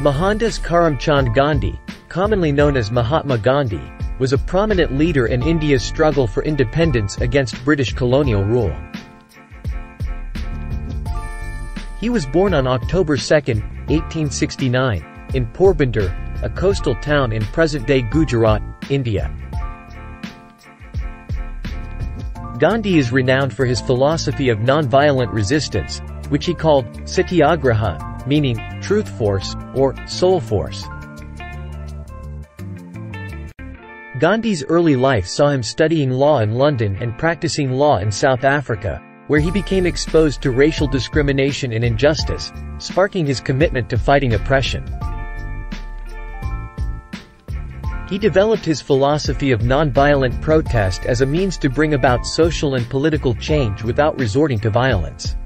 Mohandas Karamchand Gandhi, commonly known as Mahatma Gandhi, was a prominent leader in India's struggle for independence against British colonial rule. He was born on October 2, 1869, in Porbandar, a coastal town in present-day Gujarat, India. Gandhi is renowned for his philosophy of non-violent resistance, which he called satyagraha, meaning truth force or soul force. Gandhi's early life saw him studying law in London and practicing law in South Africa, where he became exposed to racial discrimination and injustice, sparking his commitment to fighting oppression. He developed his philosophy of nonviolent protest as a means to bring about social and political change without resorting to violence.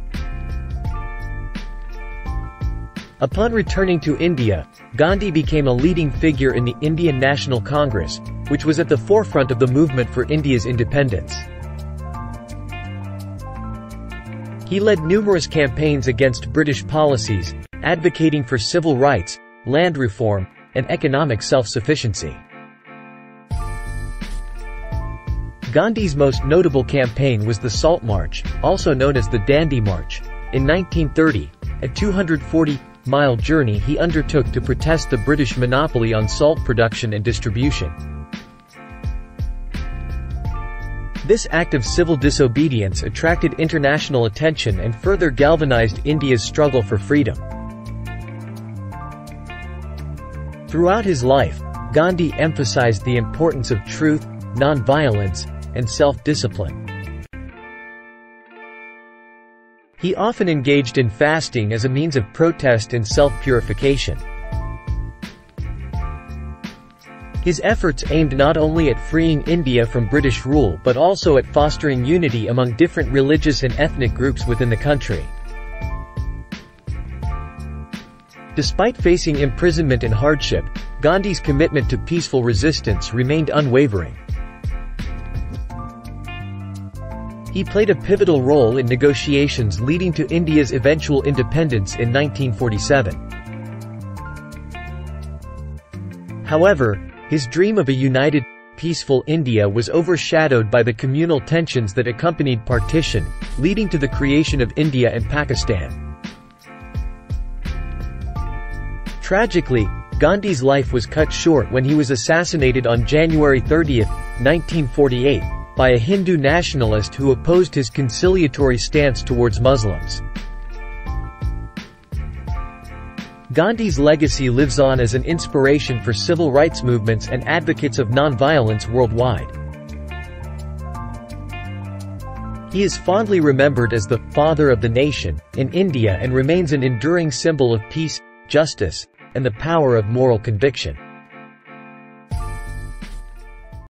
Upon returning to India, Gandhi became a leading figure in the Indian National Congress, which was at the forefront of the movement for India's independence. He led numerous campaigns against British policies, advocating for civil rights, land reform, and economic self-sufficiency. Gandhi's most notable campaign was the Salt March, also known as the Dandi March, in 1930, at 240 mile journey he undertook to protest the British monopoly on salt production and distribution. This act of civil disobedience attracted international attention and further galvanized India's struggle for freedom. Throughout his life, Gandhi emphasized the importance of truth, nonviolence, and self-discipline. He often engaged in fasting as a means of protest and self-purification. His efforts aimed not only at freeing India from British rule but also at fostering unity among different religious and ethnic groups within the country. Despite facing imprisonment and hardship, Gandhi's commitment to peaceful resistance remained unwavering. He played a pivotal role in negotiations leading to India's eventual independence in 1947. However, his dream of a united, peaceful India was overshadowed by the communal tensions that accompanied partition, leading to the creation of India and Pakistan. Tragically, Gandhi's life was cut short when he was assassinated on January 30, 1948, by a Hindu nationalist who opposed his conciliatory stance towards Muslims. Gandhi's legacy lives on as an inspiration for civil rights movements and advocates of nonviolence worldwide. He is fondly remembered as the father of the nation in India and remains an enduring symbol of peace, justice, and the power of moral conviction.